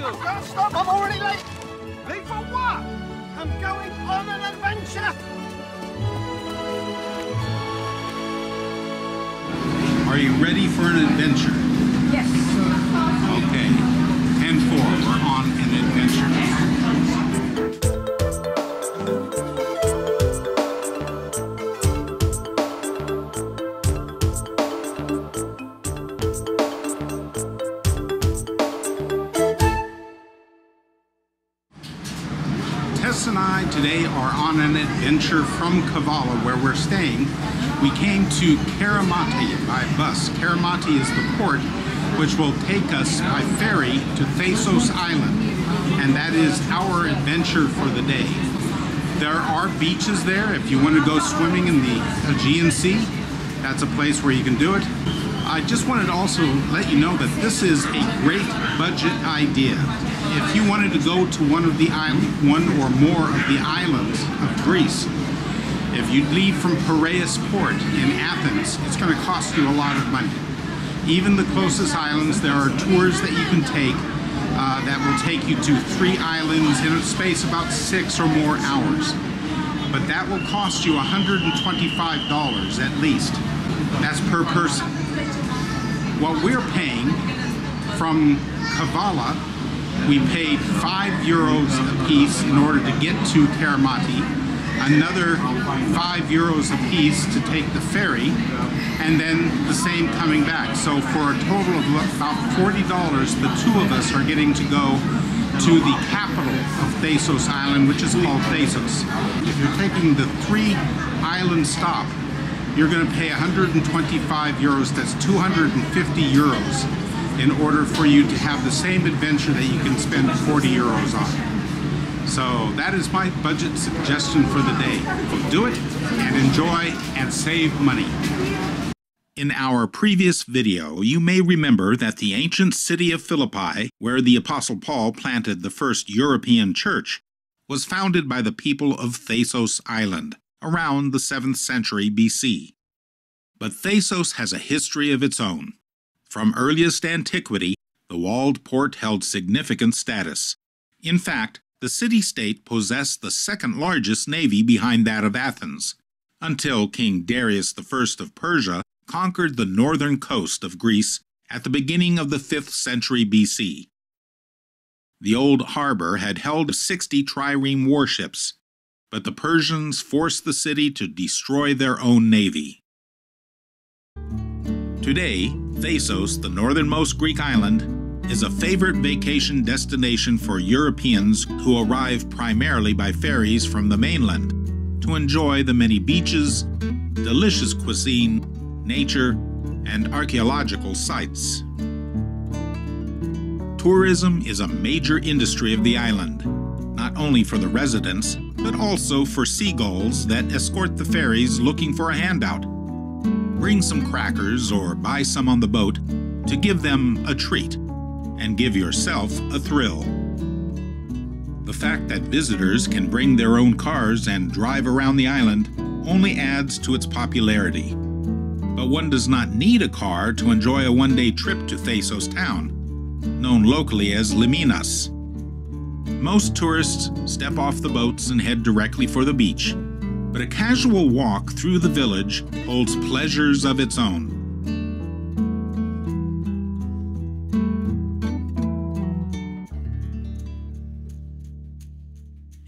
to. Can't stop, I'm already late. Late for what? I'm going on an adventure. Are you ready for an adventure? Yes. Okay. Tess and I today are on an adventure from Kavala, where we're staying. We came to Keramoti by bus. Keramoti is the port which will take us by ferry to Thasos Island, and that is our adventure for the day. There are beaches there if you want to go swimming in the Aegean Sea. That's a place where you can do it. I just wanted to also let you know that this is a great budget idea. If you wanted to go to one of the island, one or more of the islands of Greece, if you leave from Piraeus Port in Athens, it's going to cost you a lot of money. Even the closest islands, there are tours that you can take uh, that will take you to three islands in a space about six or more hours. But that will cost you $125 at least. That's per person. What we're paying from Kavala, we paid five euros a piece in order to get to Keramoti, another five euros a piece to take the ferry, and then the same coming back. So for a total of about $40, the two of us are getting to go to the capital of Thasos Island, which is called Thasos. If you're taking the three island stop, you're going to pay 125 euros, that's 250 euros, in order for you to have the same adventure that you can spend 40 euros on. So that is my budget suggestion for the day. Do it and enjoy and save money. In our previous video, you may remember that the ancient city of Philippi, where the Apostle Paul planted the first European church, was founded by the people of Thasos Island around the 7th century BC. But Thasos has a history of its own. From earliest antiquity, the walled port held significant status. In fact, the city-state possessed the second largest navy behind that of Athens, until King Darius I of Persia conquered the northern coast of Greece at the beginning of the 5th century BC. The old harbor had held 60 trireme warships, but the Persians forced the city to destroy their own navy. Today, Thasos, the northernmost Greek island, is a favorite vacation destination for Europeans who arrive primarily by ferries from the mainland to enjoy the many beaches, delicious cuisine, nature, and archaeological sites. Tourism is a major industry of the island, not only for the residents, but also for seagulls that escort the ferries looking for a handout. Bring some crackers or buy some on the boat to give them a treat and give yourself a thrill. The fact that visitors can bring their own cars and drive around the island only adds to its popularity. But one does not need a car to enjoy a one day trip to Thasos town, known locally as Limenas. Most tourists step off the boats and head directly for the beach, but a casual walk through the village holds pleasures of its own.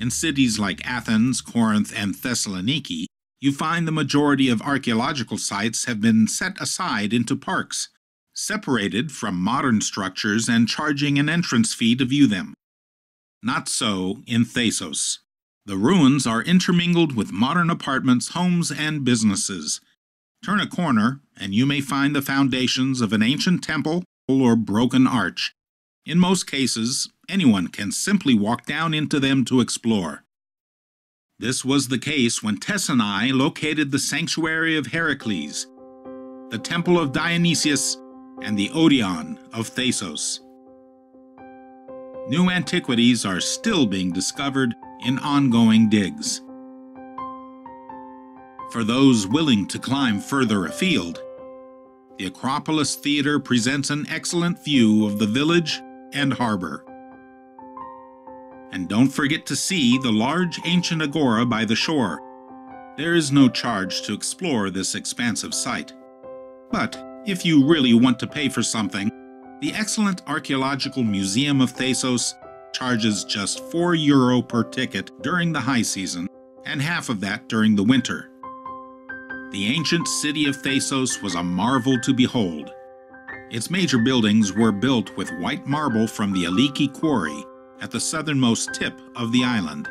In cities like Athens, Corinth, and Thessaloniki, you find the majority of archaeological sites have been set aside into parks, separated from modern structures and charging an entrance fee to view them. Not so in Thasos. The ruins are intermingled with modern apartments, homes, and businesses. Turn a corner, and you may find the foundations of an ancient temple or broken arch. In most cases, anyone can simply walk down into them to explore. This was the case when Tess and I located the sanctuary of Heracles, the temple of Dionysius, and the Odeon of Thasos. New antiquities are still being discovered in ongoing digs. For those willing to climb further afield, the Acropolis Theater presents an excellent view of the village and harbor. And don't forget to see the large ancient agora by the shore. There is no charge to explore this expansive site. But if you really want to pay for something, the excellent Archaeological Museum of Thasos charges just 4 euro per ticket during the high season and half of that during the winter. The ancient city of Thasos was a marvel to behold. Its major buildings were built with white marble from the Aliki quarry at the southernmost tip of the island.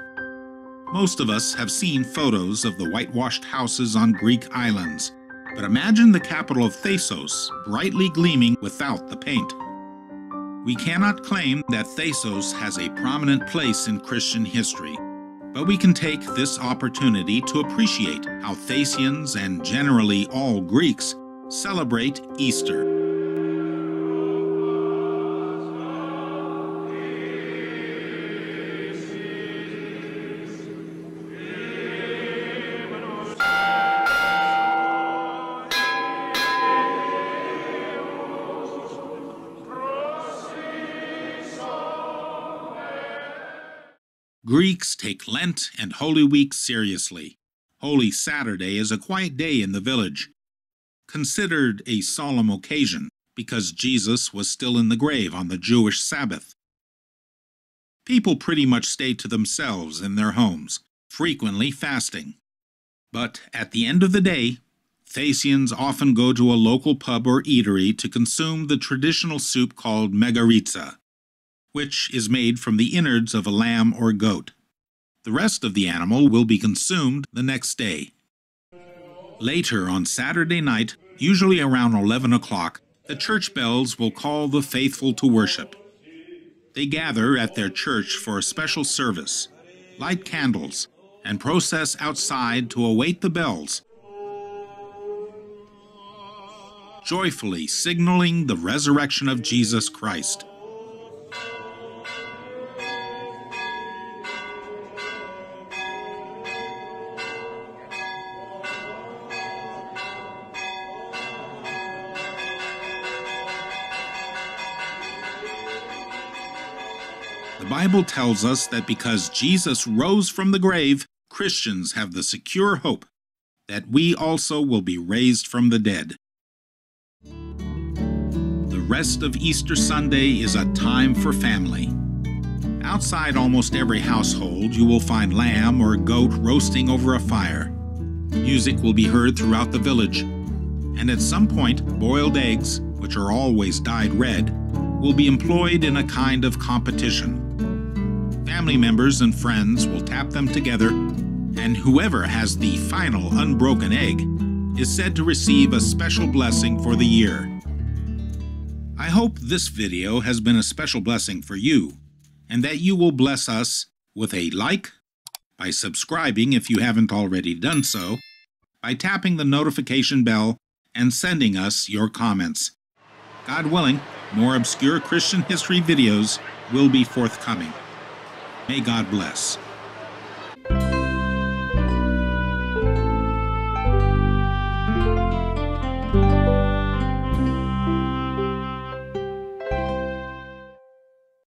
Most of us have seen photos of the whitewashed houses on Greek islands, but imagine the capital of Thasos brightly gleaming without the paint. We cannot claim that Thasos has a prominent place in Christian history, but we can take this opportunity to appreciate how Thasians and generally all Greeks celebrate Easter. Greeks take Lent and Holy Week seriously. Holy Saturday is a quiet day in the village, considered a solemn occasion because Jesus was still in the grave on the Jewish Sabbath. People pretty much stay to themselves in their homes, frequently fasting. But at the end of the day, Thasians often go to a local pub or eatery to consume the traditional soup called magiritsa which is made from the innards of a lamb or goat. The rest of the animal will be consumed the next day. Later on Saturday night, usually around 11 o'clock, the church bells will call the faithful to worship. They gather at their church for a special service, light candles, and process outside to await the bells, joyfully signaling the resurrection of Jesus Christ. The Bible tells us that because Jesus rose from the grave, Christians have the secure hope that we also will be raised from the dead. The rest of Easter Sunday is a time for family. Outside almost every household, you will find lamb or goat roasting over a fire. Music will be heard throughout the village, and at some point, boiled eggs, which are always dyed red, will be employed in a kind of competition. Family members and friends will tap them together, and whoever has the final unbroken egg is said to receive a special blessing for the year. I hope this video has been a special blessing for you, and that you will bless us with a like, by subscribing if you haven't already done so, by tapping the notification bell, and sending us your comments. God willing, more obscure Christian history videos will be forthcoming. May God bless.